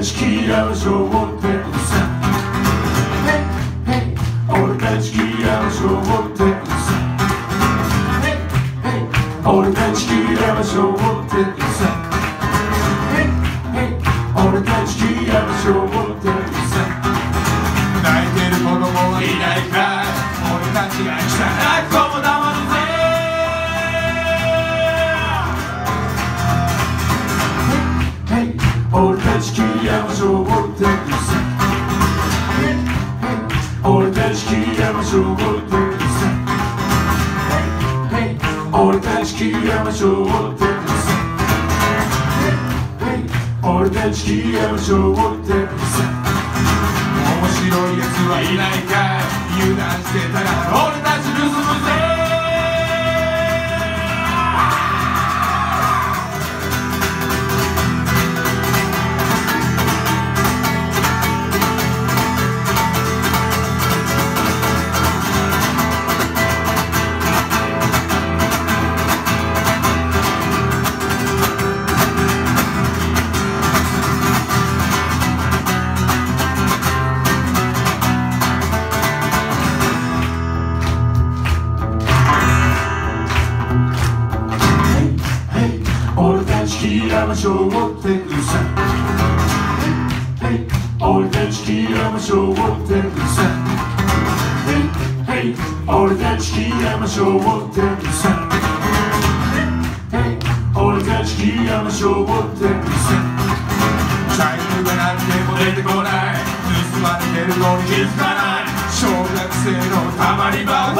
ちき合わそうってるさ。俺たちき合わそうってるさ。俺たちき合わそうってるさ。俺たちき合わそうってるさ。泣いてる子供はいないか。俺たちが汚い子ちき合わそうってるさ。俺たちき合わそうってるさ。俺たちき合わそうってるさ。俺たちき合わそうってるさ。面白い奴はいないか油断してたら俺ちき合わそうってるさ俺たちき合わそうってるさ俺たちき合わそうってるさ俺たちき合わそうってるさチャイムが鳴っても出てこない。盗まれてるのに気づかない。小学生のたまり場